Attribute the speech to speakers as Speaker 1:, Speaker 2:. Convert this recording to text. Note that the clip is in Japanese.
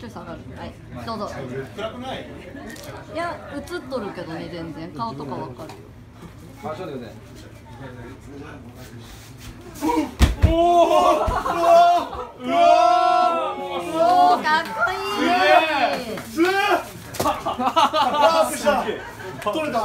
Speaker 1: ちょい下がるはい。どうぞ。
Speaker 2: 暗くない？
Speaker 1: いや映っとるけどね全然。顔とかわかるよ。
Speaker 3: あちょっと待って。
Speaker 2: おおうわうわ
Speaker 1: おかっこいい
Speaker 2: すげえすげえあープレッ取れた